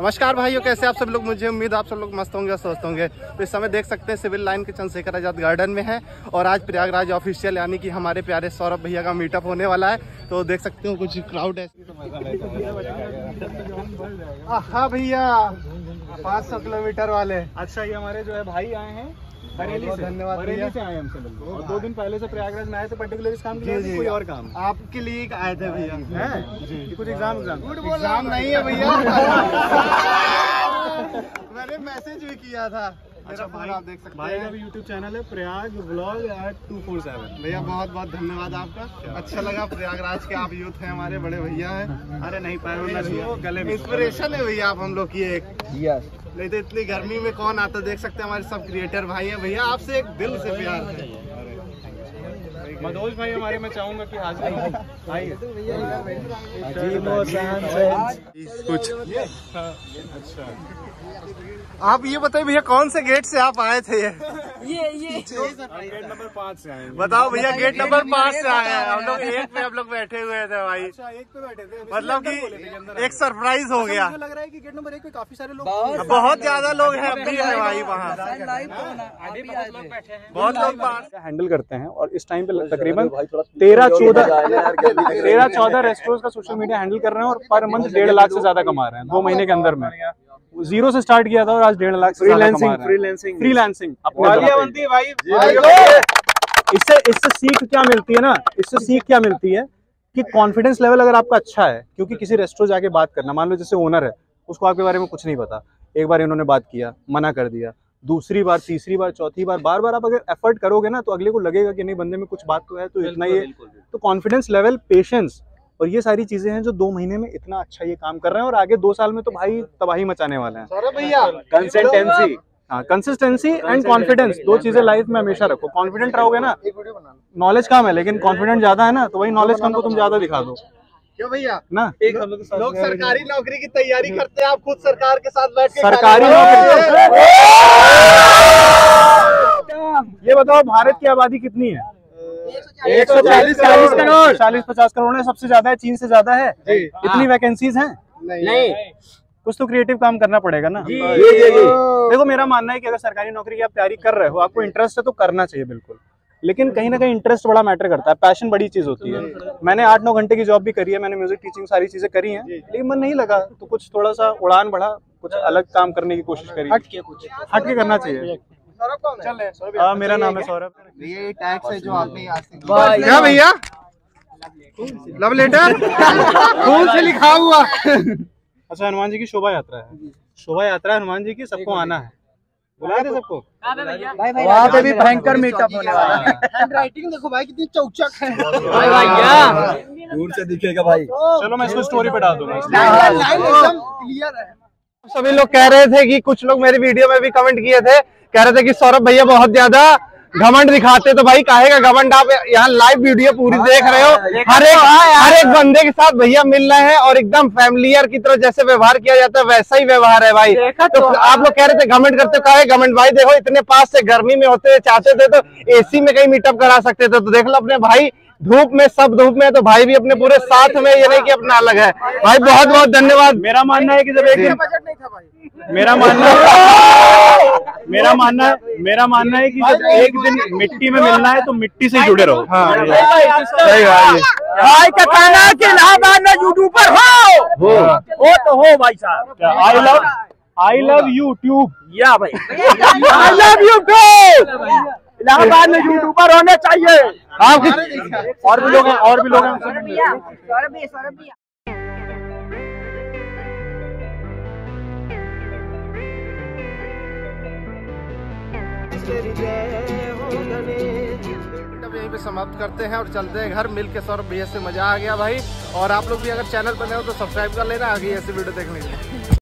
नमस्कार भाइयों, कैसे आप सब लोग? मुझे उम्मीद आप सब लोग मस्त होंगे और स्वस्थ होंगे। तो इस समय देख सकते हैं सिविल लाइन के चंद्रशेखर आज़ाद गार्डन में है और आज प्रयागराज ऑफिशियल, यानी कि हमारे प्यारे सौरभ भैया का मीटअप होने वाला है। तो देख सकते हो कुछ क्राउड है। हाँ भैया, पाँच सौ किलोमीटर वाले। अच्छा ये हमारे जो है भाई आए हैं। बरेली से धन्यवाद बरेली से आए हमसे और दो दिन पहले से प्रयागराज में आए थे पर्टिकुलर इस काम के लिए कोई और काम? आपके लिए एक आए थे भैया। कुछ एग्ज़ाम एग्ज़ाम एग्ज़ाम नहीं है भैया। मैंने मैसेज भी किया था। मेरा भाई आप देख सकते भाई का भी यूट्यूब चैनल है Prayag blog eight two four seven भैया बहुत बहुत धन्यवाद आपका। अच्छा लगा प्रयागराज के आप यूथ हैं हमारे बड़े भैया हैं। अरे नहीं पाए वरना गले में इंस्पिरेशन है भैया आप हम लोग की एक। नहीं तो इतनी गर्मी में कौन आता? देख सकते हैं हमारे सब क्रिएटर भाई है। भैया आपसे एक दिल से प्यार है। मदोज भाई हमारे मैं चाहूँगा कि हाजिर हो। आइए कुछ आप ये बताइए भैया कौन से गेट से आप आए थे ये? ये गेट नंबर पाँच से आए बताओ भैया गेट नंबर पाँच से आए हैं। हम लोग एक पे हम लोग बैठे हुए थे भाई। अच्छा एक पे बैठे थे। मतलब कि एक सरप्राइज़ हो गया। लग रहा है कि गेट नंबर एक पे काफ़ी सारे लोग बहुत ज़्यादा लोग हैं अब भी है। भाई वहाँ। बहुत लोग बाहर। हैंडल करते हैं और इस टाइम पे तकरीबन तेरह चौदह तेरह चौदह रेस्टोरेंट का सोशल मीडिया हैंडल कर रहे हैं और पर मंथ डेढ़ लाख से ज़्यादा कमा रहे हैं। दो महीने के अंदर में। ज़ीरो से स्टार्ट किया था और आज डेढ़ लाख रहे फ्रीलांसिंग फ्रीलांसिंग इससे इससे सीख क्या मिलती है ना? इससे सीख क्या मिलती है कि कॉन्फिडेंस लेवल अगर आपका अच्छा है क्योंकि किसी रेस्टोरेंट जाके बात करना मान लो जैसे ओनर है उसको आपके बारे में कुछ नहीं पता। एक बार इन्होंने बात किया मना कर दिया। दूसरी बार तीसरी बार चौथी बार बार बार आप अगर एफर्ट करोगे ना तो अगले को लगेगा कि नहीं बंदे में कुछ बात तो है तो इतना ये तो कॉन्फिडेंस लेवल पेशेंस और ये सारी चीज़ें हैं जो दो महीने में इतना अच्छा ये काम कर रहे हैं और आगे दो साल में तो भाई तबाही मचाने वाले हैं। भैया कंसिस्टेंसी हाँ कंसिस्टेंसी एंड कॉन्फिडेंस दो चीज़ें लाइफ में हमेशा रखो। कॉन्फिडेंट रहोगे ना नॉलेज कम है लेकिन कॉन्फिडेंट ज़्यादा है ना तो वही नॉलेज कम को तुम ज़्यादा दिखा दो। क्यों भैया? ना। एक लोग सरकारी नौकरी की तैयारी करते हैं आप खुद सरकार के साथ बैठ के सरकारी नौकरी ये बताओ भारत की आबादी कितनी है? एक सौ चालीस चालीस करोड़। चालीस पचास करोड़ है सबसे ज़्यादा है चीन से ज़्यादा है। इतनी वैकेंसीज हैं? नहीं। कुछ तो क्रिएटिव काम करना पड़ेगा ना। देखो मेरा मानना है कि अगर सरकारी नौकरी की आप तैयारी कर रहे हो आपको इंटरेस्ट है तो करना चाहिए बिल्कुल। लेकिन कहीं ना कहीं इंटरेस्ट बड़ा मैटर करता है पैशन बड़ी चीज़ होती है। मैंने आठ नौ घंटे की जॉब भी करी है मैंने म्यूज़िक टीचिंग सारी चीज़ें करी हैं लेकिन मन नहीं लगा तो कुछ थोड़ा सा उड़ान बढ़ा कुछ अलग काम करने की कोशिश करी। हट के कुछ। हट के करना चाहिए। सौरभ कौन है? हाँ मेरा नाम है सौरभ। ये टैक्स है जो आपने क्या भैया? लव लेटर खून से लिखा हुआ? अच्छा हनुमान जी की शोभा यात्रा है। शोभा यात्रा हनुमान जी की सबको आना है। बुलाए थे सबको। वहाँ पे भी भयंकर मीटअप होने वाला है। राइटिंग देखो भाई कितनी चौचक है। दूर से दिखेगा भाई। चलो मैं इसको स्टोरी पे डाल दूँगा। क्लियर है। सभी लोग कह रहे थे कि कुछ लोग मेरी वीडियो में भी कमेंट किए थे। कह रहे थे कि सौरभ भैया बहुत ज़्यादा घमंड दिखाते तो भाई काहे का घमंड? आप यहाँ लाइव वीडियो पूरी देख रहे हो। हर एक हर एक बंदे के साथ भैया मिल रहे हैं और एकदम फैमिलियर की तरह जैसे व्यवहार किया जाता है वैसा ही व्यवहार है भाई। तो आप लोग कह रहे थे घमंड करते हो, काहे घमंड? भाई देखो इतने पास से गर्मी में होते चाहते थे तो एसी में कहीं मीटअप करा सकते थे। तो देख लो अपने भाई धूप में सब धूप में है, तो भाई भी अपने पूरे साथ में ये नहीं कि अपना अलग है। भाई बहुत बहुत धन्यवाद। मेरा मानना है कि जब एक बजट नहीं था भाई। मेरा मानना मेरा मानना मेरा मानना है कि जब एक दिन मिट्टी में मिलना है तो मिट्टी से जुड़े रहो। हाँ सही बात है भाई का कहना है कि इलाहाबाद में यूट्यूबर हो? हो। तो हो भाई साहब। I love I love YouTube या भाई। I love you too Allahabad में यूट्यूबर होने चाहिए। आप और भी लोग हैं और भी लोग हैं। अब यहीं पे समाप्त करते हैं और चलते हैं घर। मिल के सौरभ भैया से मज़ा आ गया भाई। और आप लोग भी अगर चैनल पर नए हो तो सब्सक्राइब कर लेना, आगे ऐसी वीडियो देखने के लिए।